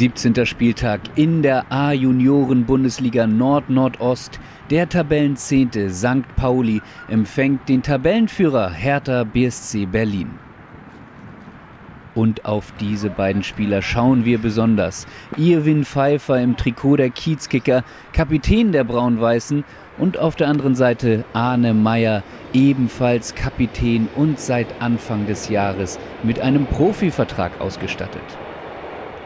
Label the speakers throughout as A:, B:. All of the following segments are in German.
A: 17. Spieltag in der A-Junioren-Bundesliga Nord-Nordost. Der Tabellenzehnte St. Pauli empfängt den Tabellenführer Hertha BSC Berlin. Und auf diese beiden Spieler schauen wir besonders. Irwin Pfeiffer im Trikot der Kiezkicker, Kapitän der Braun-Weißen und auf der anderen Seite Arne Meyer, ebenfalls Kapitän und seit Anfang des Jahres mit einem Profivertrag ausgestattet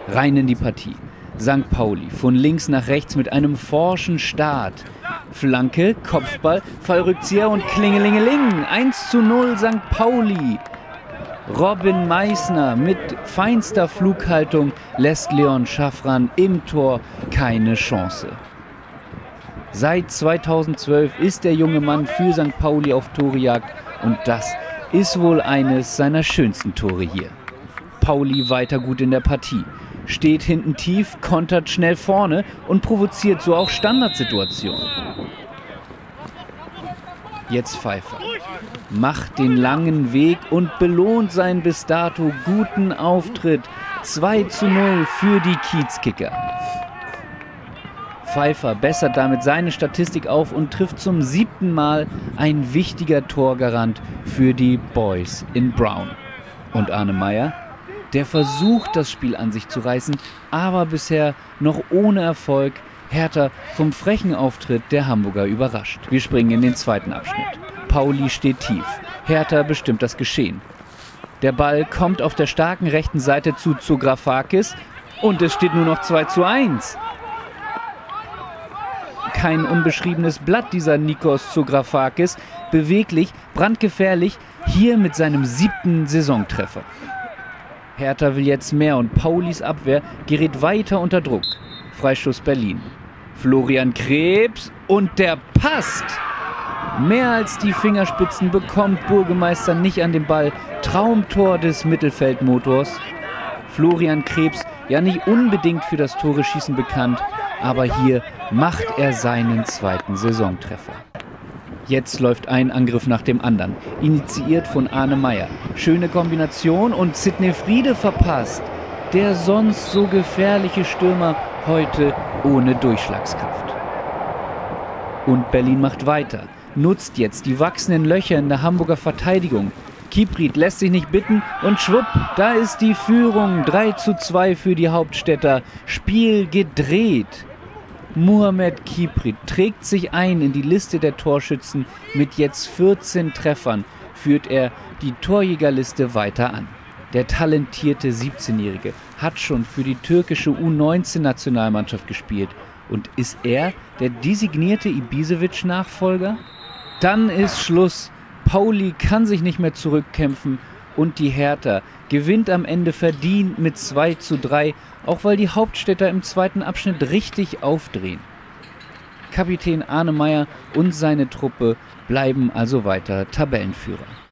A: rein in die Partie. St. Pauli von links nach rechts mit einem forschen Start. Flanke, Kopfball, Fallrückzieher und Klingelingeling. 1 zu 0 St. Pauli. Robin Meissner mit feinster Flughaltung lässt Leon Schaffran im Tor keine Chance. Seit 2012 ist der junge Mann für St. Pauli auf Torejagd und das ist wohl eines seiner schönsten Tore hier. Pauli weiter gut in der Partie steht hinten tief, kontert schnell vorne und provoziert so auch Standardsituationen. Jetzt Pfeiffer. Macht den langen Weg und belohnt seinen bis dato guten Auftritt. 2 zu 0 für die Kiezkicker. Pfeiffer bessert damit seine Statistik auf und trifft zum siebten Mal ein wichtiger Torgarant für die Boys in Brown. Und Arne Meyer der versucht, das Spiel an sich zu reißen, aber bisher noch ohne Erfolg. Hertha vom frechen Auftritt der Hamburger überrascht. Wir springen in den zweiten Abschnitt. Pauli steht tief. Hertha bestimmt das Geschehen. Der Ball kommt auf der starken rechten Seite zu Zografakis und es steht nur noch 2 zu 1. Kein unbeschriebenes Blatt dieser Nikos Zografakis. Beweglich, brandgefährlich, hier mit seinem siebten Saisontreffer. Hertha will jetzt mehr und Paulis Abwehr gerät weiter unter Druck. Freistoß Berlin. Florian Krebs und der passt. Mehr als die Fingerspitzen bekommt Burgemeister nicht an den Ball. Traumtor des Mittelfeldmotors. Florian Krebs, ja nicht unbedingt für das Tore schießen bekannt, aber hier macht er seinen zweiten Saisontreffer. Jetzt läuft ein Angriff nach dem anderen, initiiert von Arne Meyer. Schöne Kombination und Sidney Friede verpasst. Der sonst so gefährliche Stürmer heute ohne Durchschlagskraft. Und Berlin macht weiter, nutzt jetzt die wachsenden Löcher in der Hamburger Verteidigung. Kiprit lässt sich nicht bitten und schwupp, da ist die Führung 3 zu 2 für die Hauptstädter. Spiel gedreht. Mohamed Kiprit trägt sich ein in die Liste der Torschützen. Mit jetzt 14 Treffern führt er die Torjägerliste weiter an. Der talentierte 17-Jährige hat schon für die türkische U19-Nationalmannschaft gespielt. Und ist er der designierte Ibisevic-Nachfolger? Dann ist Schluss. Pauli kann sich nicht mehr zurückkämpfen und die Hertha gewinnt am Ende verdient mit 2 zu 3, auch weil die Hauptstädter im zweiten Abschnitt richtig aufdrehen. Kapitän Arne Meyer und seine Truppe bleiben also weiter Tabellenführer.